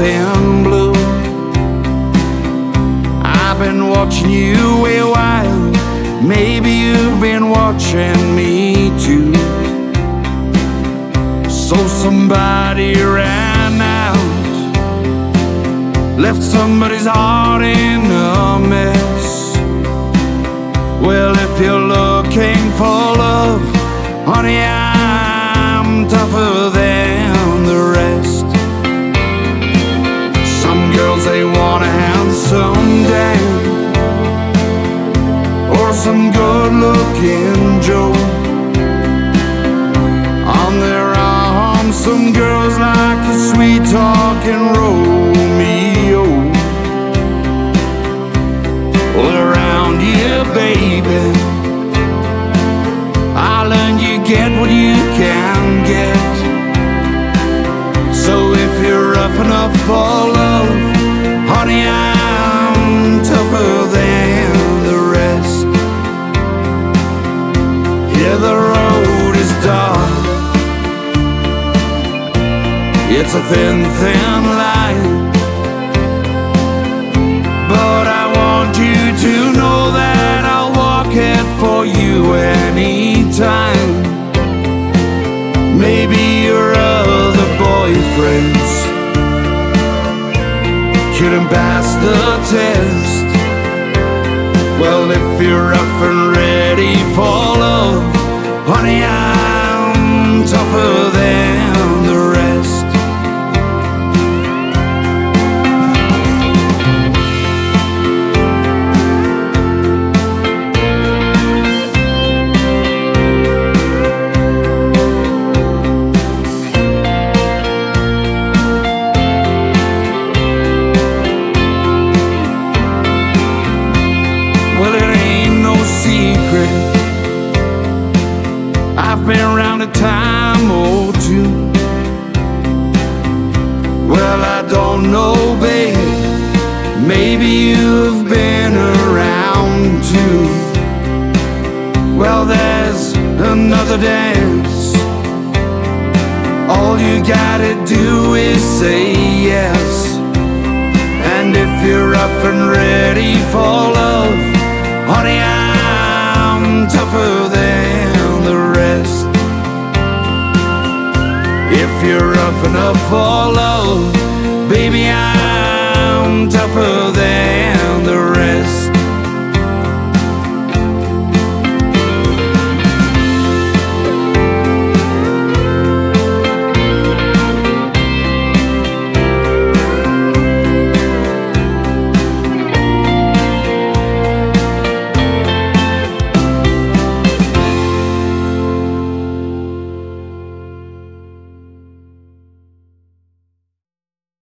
in blue. I've been watching you a while. Maybe you've been watching me too. So somebody ran out, left somebody's heart in a mess. Well, if you're looking for love, honey, I'm good-looking Joe. On their arms, some girls like a sweet talking Romeo. Well, around here, baby, I learned you get what you can get. So if you're rough enough for It's a thin, thin line. But I want you to know that I'll walk it for you anytime. Maybe your other boyfriends couldn't pass the test. Well, if you're up and ready for love, honey, I'm tougher than Well, I don't know, baby. Maybe you've been around too. Well, there's another dance. All you gotta do is say yes. And if you're up and ready for love, if you're rough enough for love, baby, I'm tougher than.